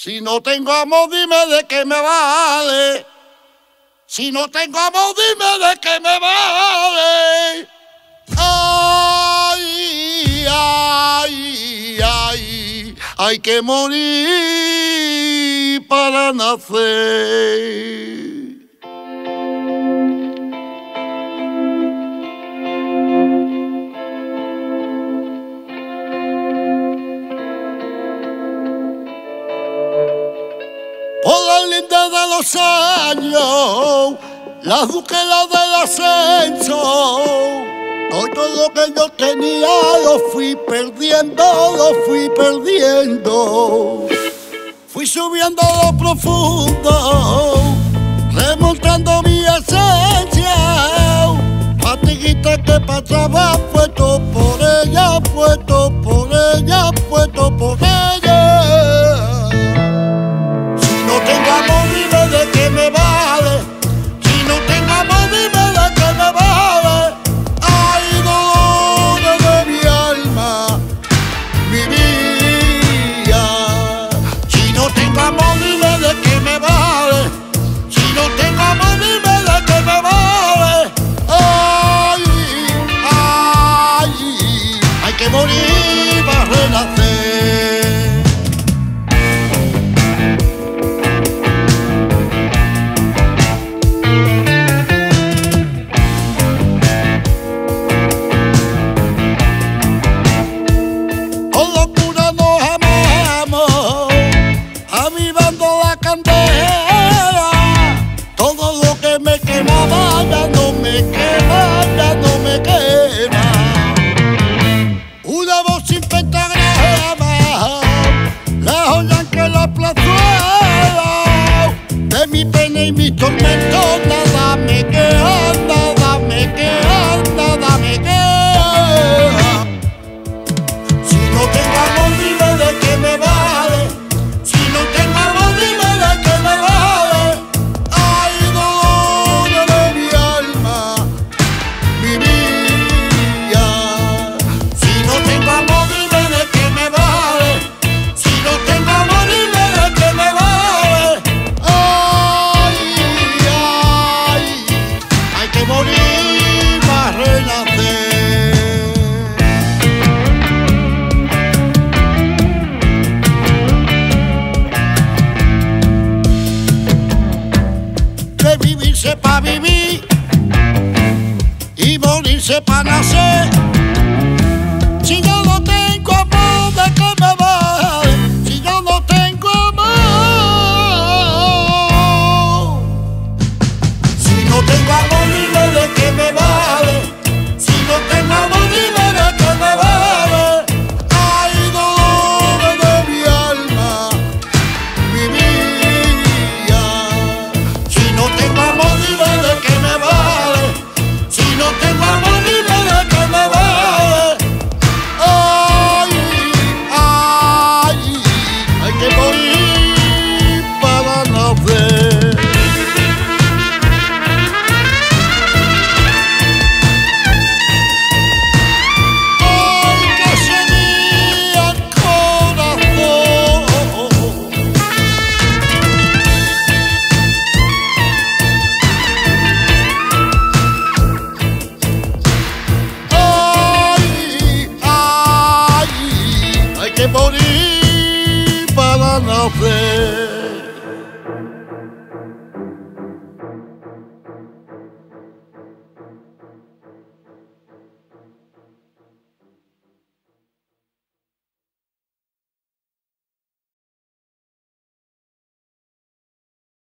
Si no tengo amor, dime de qué me vale. Si no tengo amor, dime de qué me vale. Ay, ay, ay, hay que morir para nacer. De los años, la duquela del ascenso. Todo lo que yo tenía lo fui perdiendo, lo fui perdiendo. Fui subiendo a lo profundo name is. vivir c'est pas vivir. Y morir c'est pas nacer. Si no lo tengo que voy